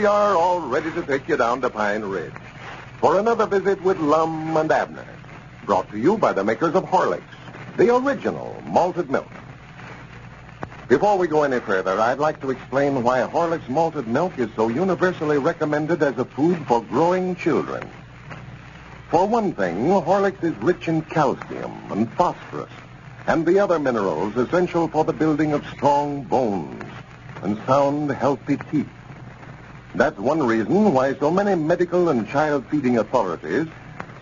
we are, all ready to take you down to Pine Ridge for another visit with Lum and Abner. Brought to you by the makers of Horlicks, the original malted milk. Before we go any further, I'd like to explain why Horlicks malted milk is so universally recommended as a food for growing children. For one thing, Horlicks is rich in calcium and phosphorus and the other minerals essential for the building of strong bones and sound, healthy teeth. That's one reason why so many medical and child feeding authorities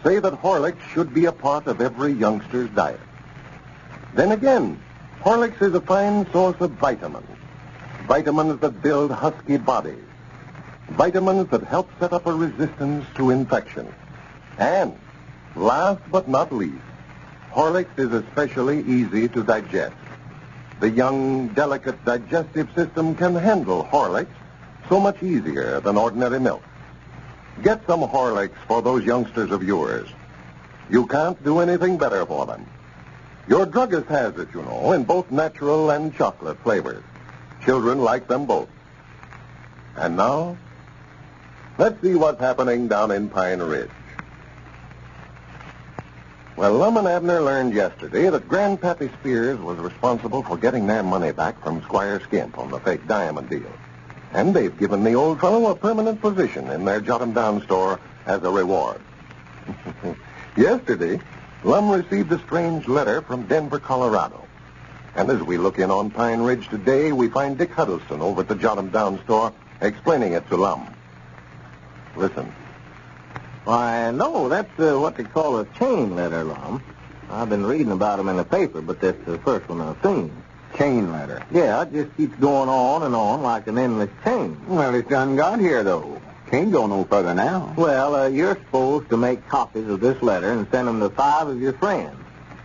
say that Horlicks should be a part of every youngster's diet. Then again, Horlicks is a fine source of vitamins. Vitamins that build husky bodies. Vitamins that help set up a resistance to infection. And, last but not least, Horlicks is especially easy to digest. The young, delicate digestive system can handle Horlicks so much easier than ordinary milk. Get some Horlicks for those youngsters of yours. You can't do anything better for them. Your druggist has it, you know, in both natural and chocolate flavors. Children like them both. And now, let's see what's happening down in Pine Ridge. Well, Lum and Abner learned yesterday that Grandpappy Spears was responsible for getting their money back from Squire Skimp on the fake diamond deal. And they've given the old fellow a permanent position in their Jot 'em Down store as a reward. yesterday, Lum received a strange letter from Denver, Colorado. And as we look in on Pine Ridge today, we find Dick Huddleston over at the Jot 'em Down store explaining it to Lum. Listen. Why, no, that's uh, what they call a chain letter, Lum. I've been reading about them in the paper, but that's the first one I've seen. Chain letter. Yeah, it just keeps going on and on like an endless chain. Well, it's done got here, though. Can't go no further now. Well, uh, you're supposed to make copies of this letter and send them to five of your friends.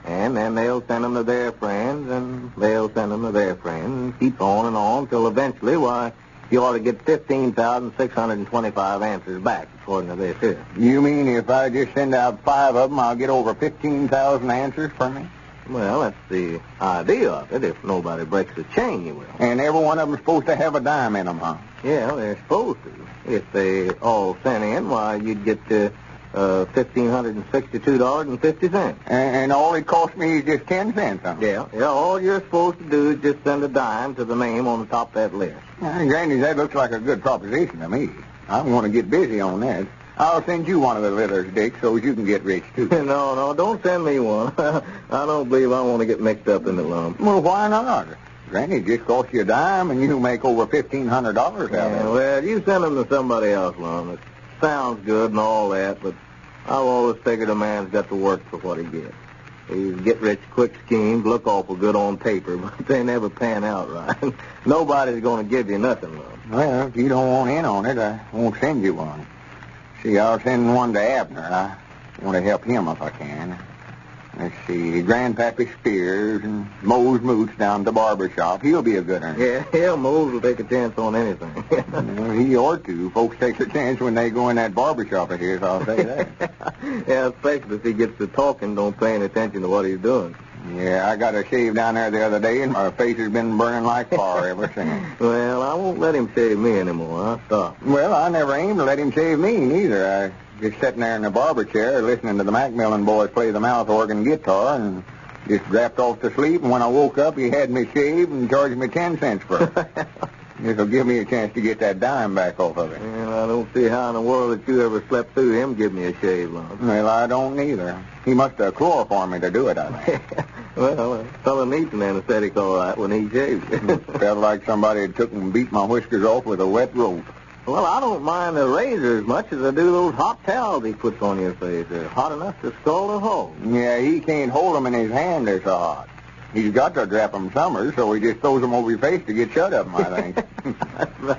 And then they'll send them to their friends, and they'll send them to their friends, and keep on and on till eventually, why, you ought to get 15,625 answers back, according to this here. You mean if I just send out five of them, I'll get over 15,000 answers for me? Well, that's the idea of it. If nobody breaks the chain, you will. And every one of them's supposed to have a dime in them, huh? Yeah, they're supposed to. If they all sent in, why, you'd get uh, uh, $1,562.50. And, and all it cost me is just 10 cents, huh? Yeah, yeah, all you're supposed to do is just send a dime to the name on the top of that list. Uh, Granny, that looks like a good proposition to me. I'm going to get busy on that. I'll send you one of the letters, Dick, so you can get rich, too. no, no, don't send me one. I don't believe I want to get mixed up in the lump. Well, why not? Granny, just cost you a dime, and you make over $1,500 out of Yeah, it. well, you send them to somebody else, Lum. It sounds good and all that, but I've always figured a man's got to work for what he gets. These get-rich-quick schemes look awful good on paper, but they never pan out right. Nobody's going to give you nothing, Lum. Well, if you don't want in on it, I won't send you one. See, I'll send one to Abner. I want to help him if I can. Let's see, Grandpappy Spears and Mose Moots down at the barber shop. He'll be a good one. Yeah, hell, Mose will take a chance on anything. Well, he ought to. Folks take a chance when they go in that barber shop of his, I'll say that. yeah, especially if he gets to talking, don't pay any attention to what he's doing. Yeah, I got a shave down there the other day, and my face has been burning like fire ever since. Well, I won't let him shave me anymore. I'll stop. Well, I never aimed to let him shave me, neither. I just sitting there in the barber chair listening to the Macmillan boys play the mouth organ guitar and just dropped off to sleep. And when I woke up, he had me shaved and charged me ten cents for it. This'll give me a chance to get that dime back off of it. Well, I don't see how in the world that you ever slept through him give me a shave, Lum. Well, I don't neither. He must have chloroformed me to do it, I think. well, uh, a fella needs an anesthetic all right when he shaves. Felt like somebody had took and beat my whiskers off with a wet rope. well, I don't mind the razor as much as I do those hot towels he puts on your face. They're hot enough to scald a hole. Yeah, he can't hold 'em in his hand, they're so hot. He's got to drop 'em somewhere, so he just throws 'em over your face to get shut of 'em, I think.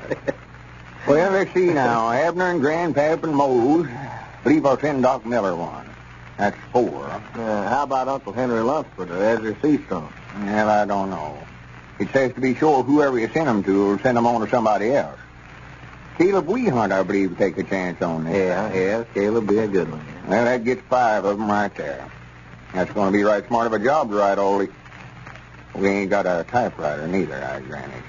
Well, let's see now. Abner and Grandpap and Mose. Believe I'll send Doc Miller one. That's four. Uh, how about Uncle Henry Lunsford or Ezra Seastrong? Well, I don't know. It says to be sure whoever you send 'em to will send 'em on to somebody else. Caleb Weehunt, I believe, will take a chance on this. Yeah, yeah, Caleb be a good one. Well, that gets five of 'em right there. That's going to be right smart of a job to write all the... We ain't got a typewriter neither, I granted.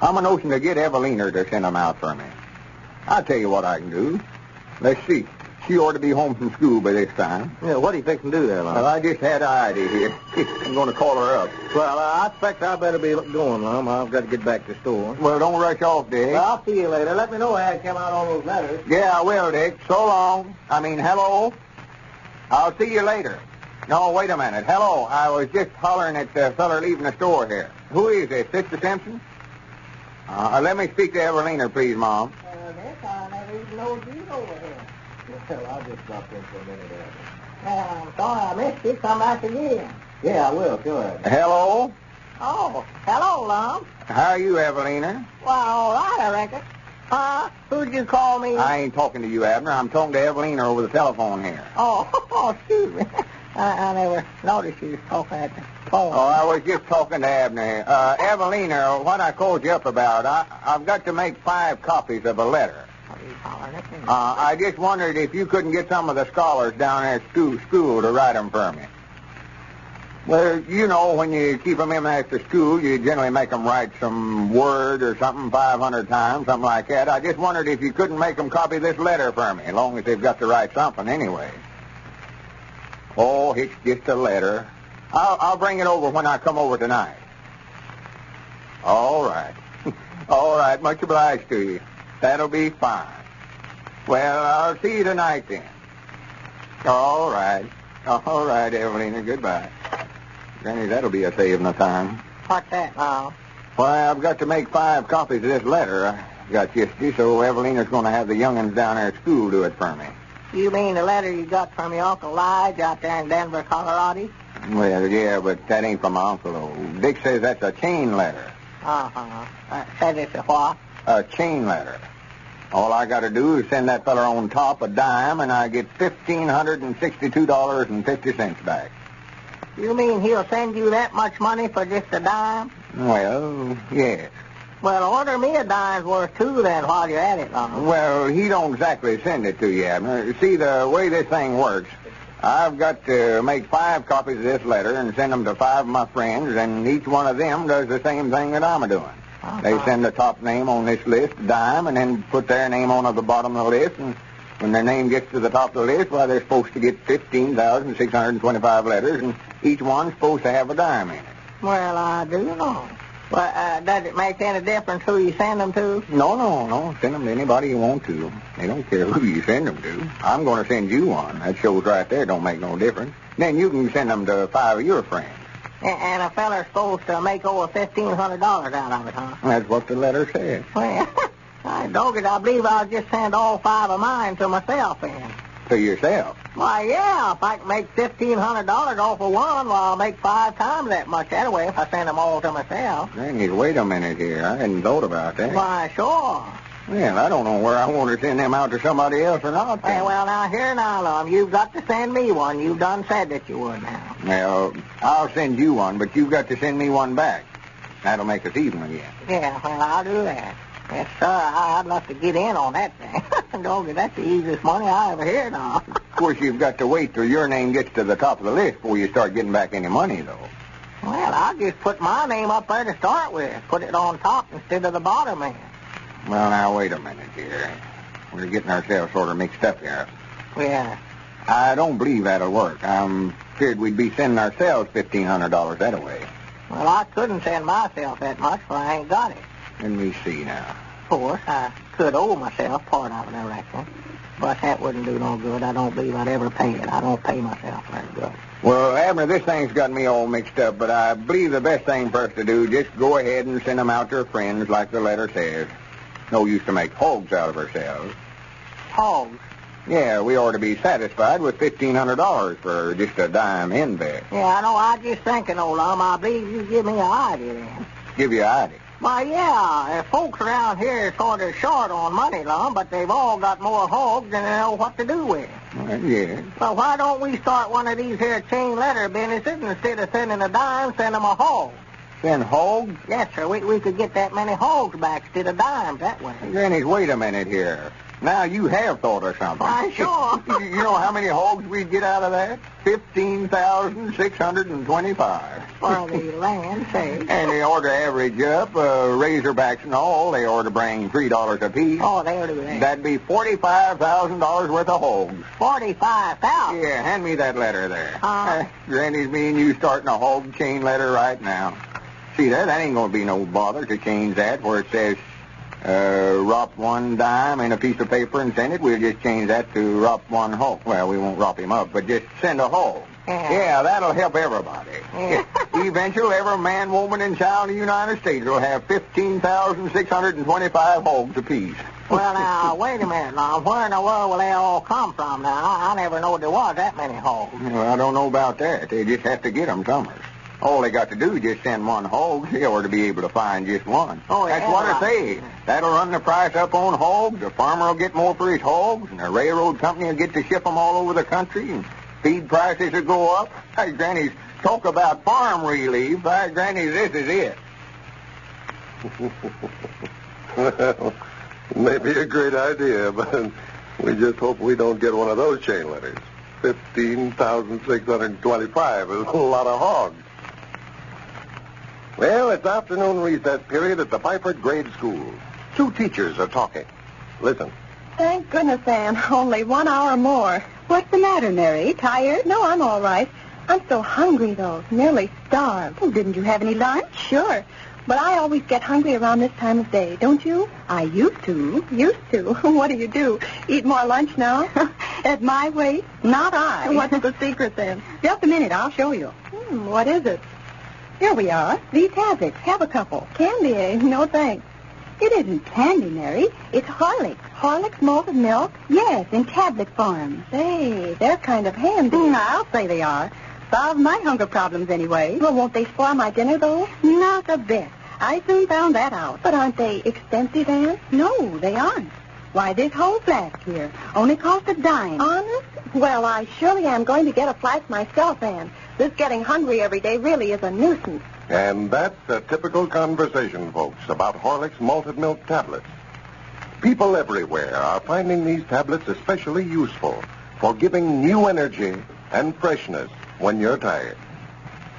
I'm a notion to get Evalena to send 'em out for me. I'll tell you what I can do. Let's see. She ought to be home from school by this time. Yeah, what do you fixing to do there, Lum? Well, I just had an idea here. I'm going to call her up. Well, I expect I better be going, Lum. I've got to get back to the store. Well, don't rush off, Dick. Well, I'll see you later. Let me know how it came out on those letters. Yeah, I will, Dick. So long. I mean, hello. I'll see you later. No, wait a minute. Hello. I was just hollering at the feller leaving the store here. Who is this? Sister Simpson? Uh, let me speak to Evalena, please, Mom. Uh, this time there is no deal over here. Well, I'll just stop in for a minute. Uh, I'm sorry I missed you. Come back again. Yeah, I will. Sure. Hello. Oh, hello, Lum. How are you, Evalena? Well, all right, I reckon. Huh? Who'd you call me? I ain't talking to you, Abner. I'm talking to Evalena over the telephone here. Oh, oh, excuse me. I, I never noticed you was talking at the phone. Oh, I was just talking to Abner. Uh, Evalena, what I called you up about, I, I've got to make five copies of a letter. Are you calling it? Uh, I just wondered if you couldn't get some of the scholars down at school, school to write them for me. Well, you know, when you keep them in after school, you generally make them write some word or something 500 times, something like that. I just wondered if you couldn't make them copy this letter for me, as long as they've got to write something anyway. Oh, it's just a letter. I'll, I'll bring it over when I come over tonight. All right. All right, much obliged to you. That'll be fine. Well, I'll see you tonight then. All right. All right, Evalena. Goodbye. Granny, that'll be a saving of time. What's that, Lum? Why, I've got to make five copies of this letter. I got yesterday, so Evalena's going to have the young'uns down there at school do it for me. You mean the letter you got from your Uncle Lige out there in Denver, Colorado? Well, yeah, but that ain't from my uncle, though. Dick says that's a chain letter. Uh-huh. Uh, said it's a what? A chain letter. All I got to do is send that feller on top a dime, and I get fifteen hundred and sixty-two dollars and fifty cents back. You mean he'll send you that much money for just a dime? Well, yes. Well, order me a dime's worth, too, then, while you're at it, Lum. Well, he don't exactly send it to you, Abner. See, the way this thing works, I've got to make five copies of this letter and send them to five of my friends, and each one of them does the same thing that I'm doing. They Uh-huh. send the top name on this list, dime, and then put their name on at the bottom of the list, and when their name gets to the top of the list, why, they're supposed to get 15,625 letters, and each one's supposed to have a dime in it. Well, I do know. Well, uh, does it make any difference who you send them to? No, no, no. Send them to anybody you want to. They don't care who you send them to. I'm going to send you one. That shows right there don't make no difference. Then you can send them to five of your friends. And a feller's supposed to make over fifteen hundred dollars out of it, huh? That's what the letter says. Well, I dog it. I believe I'll just send all five of mine to myself then. To yourself. Why, yeah, if I can make fifteen hundred dollars off of one, well, I'll make five times that much that way if I send them all to myself. Granny, wait a minute here. I hadn't thought about that. Why, sure. Well, I don't know where I want to send them out to somebody else or not. Hey, well, now, here now, love, you've got to send me one. You've done said that you would now. Well, I'll send you one, but you've got to send me one back. That'll make us even again. Yeah, well, I'll do that. Yes, sir, I- I'd love to get in on that thing. Doggy, that's the easiest money I ever heard of. Of course, you've got to wait till your name gets to the top of the list before you start getting back any money, though. Well, I'll just put my name up there to start with. Put it on top instead of the bottom end. Well, now, wait a minute here. We're getting ourselves sort of mixed up here. Yeah. I don't believe that'll work. I'm feared we'd be sending ourselves $1,500 that way. Well, I couldn't send myself that much, for I ain't got it. Let me see now. Of course, I could owe myself part of it, I reckon. But that wouldn't do no good. I don't believe I'd ever pay it. I don't pay myself very good. Well, Abner, this thing's got me all mixed up, but I believe the best thing for us to do, just go ahead and send them out to our friends like the letter says. No use to make hogs out of ourselves. Hogs? Yeah, we ought to be satisfied with $1,500 for just a dime in there. Yeah, I know. I just thinking, old Lum, I believe you give me an idea then. Give you an idea. Why, yeah, uh, folks around here are sort of short on money, Lum, but they've all got more hogs than they know what to do with. Well, yeah. Well, why don't we start one of these here chain letter businesses instead of sending a dime, send them a hog? Send hogs? Yes, sir. We, we could get that many hogs back to the dimes that way. Granny, wait a minute here. Now you have thought of something. Why, sure. you know how many hogs we'd get out of that? Fifteen thousand six hundred and twenty-five. For the land sake. And they ought to average up, uh, razorbacks and all, they ought to bring three dollars apiece. Oh, there do that. That'd be forty-five thousand dollars worth of hogs. Forty-five thousand. Yeah, hand me that letter there. Uh. Uh, Granny's me and you starting a hog chain letter right now. See there, that ain't gonna be no bother to change that where it says uh, rop one dime in a piece of paper and send it. We'll just change that to rop one hog. Well, we won't rop him up, but just send a hog. Yeah. Yeah, that'll help everybody. Yeah. Eventually, every man, woman, and child in the United States will have 15,625 hogs apiece. Well, now, wait a minute, now. Where in the world will they all come from now? I, I never knowed there was that many hogs. Well, I don't know about that. They just have to get 'em somewhere. All they got to do is just send one hog. They ought to be able to find just one. Oh, That's yeah, what I say. That'll run the price up on hogs. The farmer will get more for his hogs, and the railroad company will get to ship 'em all over the country, and feed prices will go up. Hey, Granny's talk about farm relief. Hey, Granny, this is it. well, maybe a great idea, but we just hope we don't get one of those chain letters. 15,625 is a whole lot of hogs. Well, it's afternoon recess period at the Byford Grade School. Two teachers are talking. Listen. Thank goodness, Anne. Only one hour more. What's the matter, Mary? Tired? No, I'm all right. I'm so hungry, though. Nearly starved. Oh, didn't you have any lunch? Sure. But I always get hungry around this time of day, don't you? I used to. Used to? what do you do? Eat more lunch now? At my weight? Not I. What's the secret, then? Just a minute. I'll show you. Hmm, what is it? Here we are. These tablets. Have a couple. Candy, eh? No, thanks. It isn't candy, Mary. It's Horlicks. Horlicks malted milk? Yes, in tablet form. Say, they're kind of handy. I'll say they are. Solve my hunger problems anyway. Well, won't they spoil my dinner, though? Not a bit. I soon found that out. But aren't they expensive, Anne? No, they aren't. Why, this whole flask here only cost a dime. Honest? Well, I surely am going to get a flask myself, Anne. This getting hungry every day really is a nuisance. And that's a typical conversation, folks, about Horlick's malted milk tablets. People everywhere are finding these tablets especially useful for giving new energy and freshness when you're tired.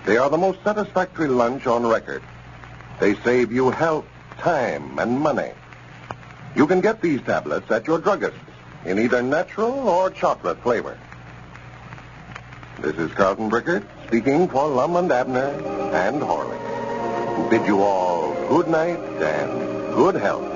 They are the most satisfactory lunch on record. They save you health, time, and money. You can get these tablets at your druggist in either natural or chocolate flavor. This is Carlton Brickert speaking for Lum and Abner and Horlick, bid you all good night and good health.